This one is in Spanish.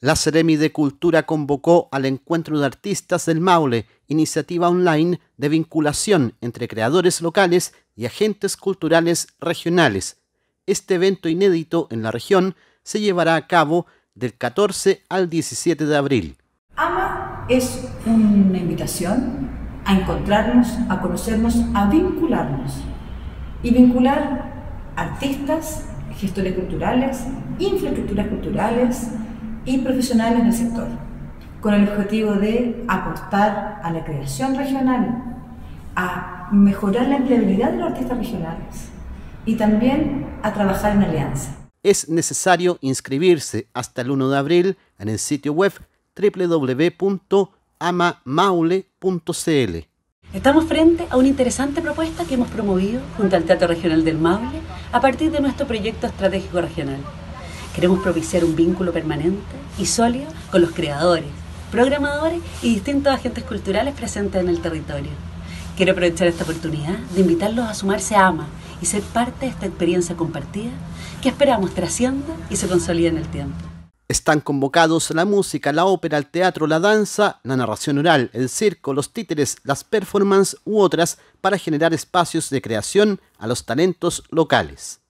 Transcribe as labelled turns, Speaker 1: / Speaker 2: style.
Speaker 1: La Seremi de Cultura convocó al Encuentro de Artistas del Maule, iniciativa online de vinculación entre creadores locales y agentes culturales regionales. Este evento inédito en la región se llevará a cabo del 14 al 17 de abril.
Speaker 2: AMA es una invitación a encontrarnos, a conocernos, a vincularnos y vincular artistas, gestores culturales, infraestructuras culturales, y profesionales del sector, con el objetivo de apostar a la creación regional, a mejorar la empleabilidad de los artistas regionales y también a trabajar en alianza.
Speaker 1: Es necesario inscribirse hasta el 1 de abril en el sitio web www.amamaule.cl.
Speaker 3: Estamos frente a una interesante propuesta que hemos promovido junto al Teatro Regional del Maule a partir de nuestro proyecto estratégico regional. Queremos propiciar un vínculo permanente y sólido con los creadores, programadores y distintos agentes culturales presentes en el territorio. Quiero aprovechar esta oportunidad de invitarlos a sumarse a AMA y ser parte de esta experiencia compartida que esperamos trascienda y se consolide en el tiempo.
Speaker 1: Están convocados la música, la ópera, el teatro, la danza, la narración oral, el circo, los títeres, las performances u otras para generar espacios de creación a los talentos locales.